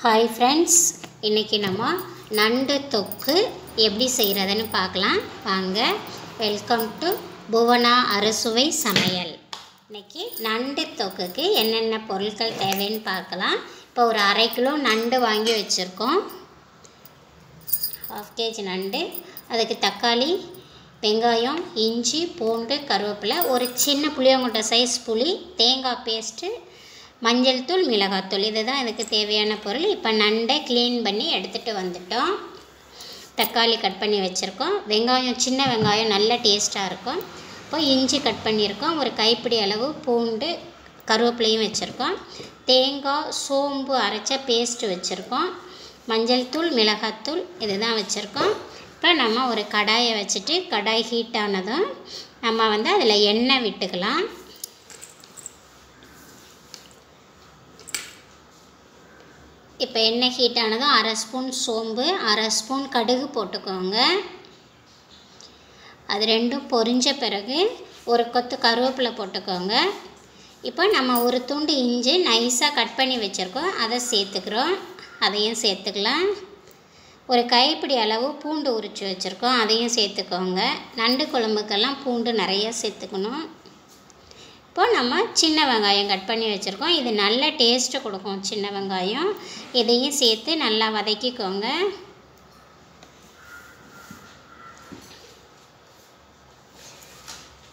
Hi friends இன்றைக்கி நம்ம நண்டு தொக்கு எப்படி செய்கிறதுன்னு பார்க்கலாம். வாங்க வெல்கம் டு புவனா அறுசுவை சமையல். இன்றைக்கி நண்டு தொக்குக்கு என்னென்ன பொருட்கள் தேவைன்னு பார்க்கலாம். இப்போ ஒரு அரை கிலோ நண்டு வாங்கி வச்சுருக்கோம். ஹாஃப் கேஜி நண்டு அதுக்கு தக்காளி வெங்காயம் இஞ்சி பூண்டு கருவேப்பிலை ஒரு சின்ன புளியங்கொட்டை சைஸ் புளி தேங்காய் பேஸ்ட்டு மஞ்சள் தூள் மிளகாத்தூள் இதுதான் இதுக்கு தேவையான பொருள். இப்போ நண்டை க்ளீன் பண்ணி எடுத்துகிட்டு வந்துட்டோம். தக்காளி கட் பண்ணி வச்சுருக்கோம். வெங்காயம் சின்ன வெங்காயம் நல்ல டேஸ்ட்டாக இருக்கும். இப்போ இஞ்சி கட் பண்ணியிருக்கோம். ஒரு கைப்பிடி அளவு பூண்டு கருவேப்பிலையும் வச்சுருக்கோம். தேங்காய் சோம்பு அரைச்ச பேஸ்ட்டு வச்சுருக்கோம். மஞ்சள் தூள் மிளகாத்தூள் இதுதான் வச்சுருக்கோம். இப்போ நம்ம ஒரு கடாயை வச்சுட்டு கடாய் ஹீட் ஆனதும் நம்ம வந்து அதில் எண்ணெய் விட்டுக்கலாம். இப்போ எண்ணெய் ஹீட் ஆனதும் அரை ஸ்பூன் சோம்பு அரை ஸ்பூன் கடுகு போட்டுக்கோங்க. அது ரெண்டும் பொரிஞ்ச பிறகு ஒரு கொத்து கருவேப்பிலை போட்டுக்கோங்க. இப்போ நம்ம ஒரு துண்டு இஞ்சி நைஸாக கட் பண்ணி வச்சுருக்கோம். அதை சேர்த்துக்கிறோம். அதையும் சேர்த்துக்கலாம். ஒரு கைப்பிடி அளவு பூண்டு உரித்து வச்சுருக்கோம். அதையும் சேர்த்துக்கோங்க. நண்டு குழம்புக்கெல்லாம் பூண்டு நிறையா சேர்த்துக்கணும். இப்போது நம்ம சின்ன வெங்காயம் கட் பண்ணி வச்சுருக்கோம். இது நல்ல டேஸ்ட்டு கொடுக்கும் சின்ன வெங்காயம். இதையும் சேர்த்து நல்லா வதக்கிக்கோங்க.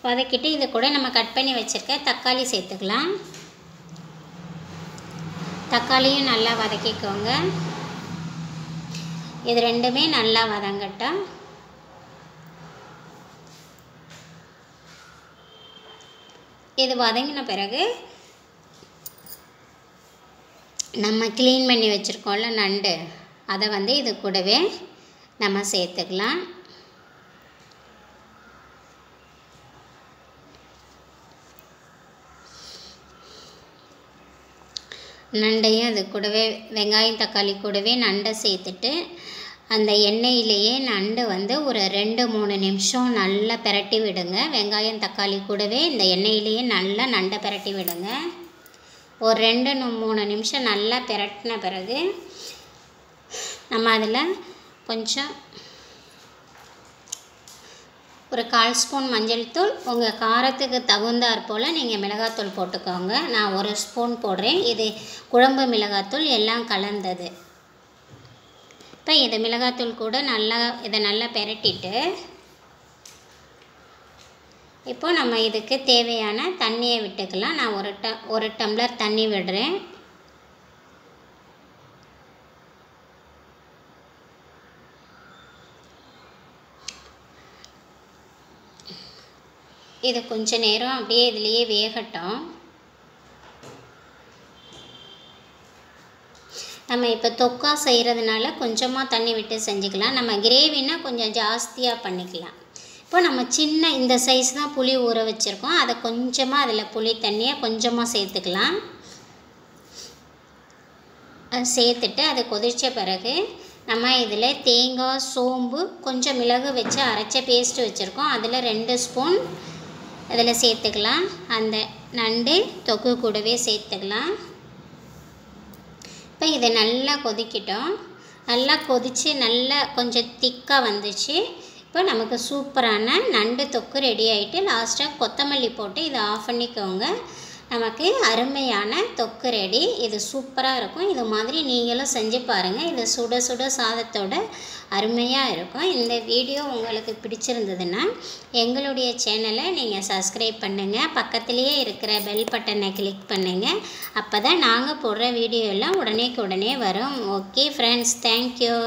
வதக்கிட்டு இது கூட நம்ம கட் பண்ணி வச்சுருக்க தக்காளி சேர்த்துக்கலாம். தக்காளியும் நல்லா வதக்கிக்கோங்க. இது ரெண்டுமே நல்லா வதங்கட்டும். இது வதங்கின பிறகு நம்ம க்ளீன் பண்ணி வச்சுருக்கோம்ல நண்டு அதை வந்து இது கூடவே நம்ம சேர்த்துக்கலாம். நண்டையும் அது கூடவே வெங்காயம் தக்காளி கூடவே நண்டை சேர்த்துட்டு அந்த எண்ணெயிலேயே நண்டு வந்து ஒரு ரெண்டு மூணு நிமிஷம் நல்லா பிரட்டி விடுங்க. வெங்காயம் தக்காளி கூடவே இந்த எண்ணெயிலேயே நல்லா நண்டை பிரட்டி விடுங்க. ஒரு ரெண்டு மூணு நிமிஷம் நல்லா பிரட்டின பிறகு நம்ம அதில் கொஞ்சம் ஒரு கால் ஸ்பூன் மஞ்சள் தூள் உங்கள் காரத்துக்கு தகுந்தாற் போல் நீங்கள் மிளகாத்தூள் போட்டுக்கோங்க. நான் ஒரு ஸ்பூன் போடுறேன். இது குழம்பு மிளகாத்தூள் எல்லாம் கலந்தது. இப்போ இது மிளகாத்தூள் கூட நல்லா இதை நல்லா பெரட்டிட்டு இப்போ நம்ம இதுக்கு தேவையான தண்ணியை விட்டுக்கலாம். நான் ஒரு ட ஒரு டம்ளர் தண்ணி விடுறேன். இது கொஞ்ச நேரம் அப்படியே இதுலேயே வேகட்டும். நம்ம இப்போ தொக்கா செய்கிறதுனால கொஞ்சமாக தண்ணி விட்டு செஞ்சுக்கலாம். நம்ம கிரேவினா கொஞ்சம் ஜாஸ்தியாக பண்ணிக்கலாம். இப்போ நம்ம சின்ன இந்த சைஸ் தான் புளி ஊற வச்சுருக்கோம். அதை கொஞ்சமாக அதில் புளி தண்ணியை கொஞ்சமாக சேர்த்துக்கலாம். அது சேர்த்துட்டு அதை கொதித்த பிறகு நம்ம இதில் தேங்காய் சோம்பு கொஞ்சம் மிளகு வச்சு அரைச்ச பேஸ்ட்டு வச்சுருக்கோம். அதில் ரெண்டு ஸ்பூன் அதில் சேர்த்துக்கலாம். அந்த நண்டு தொக்கு கூடவே சேர்த்துக்கலாம். இப்போ இதை நல்லா கொதிக்கிட்டோம். நல்லா கொதித்து நல்லா கொஞ்சம் திக்காக வந்துச்சு. இப்போ நமக்கு சூப்பரான நண்டு தொக்கு ரெடி ஆகிட்டு லாஸ்ட்டாக கொத்தமல்லி போட்டு இதை ஆஃப் பண்ணிக்கோங்க. நமக்கு அருமையான தொக்கு ரெடி. இது சூப்பராக இருக்கும். இது மாதிரி நீங்களும் செஞ்சு பாருங்கள் இது சுட சுட சாதத்தோட அருமையாக இருக்கும். இந்த வீடியோ உங்களுக்கு பிடிச்சிருந்ததுன்னா எங்களுடைய சேனலை நீங்கள் சப்ஸ்கிரைப் பண்ணுங்கள் பக்கத்துலேயே இருக்கிற பெல் பட்டனை கிளிக் பண்ணுங்கள் அப்போ தான் நாங்கள் போடுற வீடியோ எல்லாம் உடனேக்கு உடனே வரும். Okay friends thank you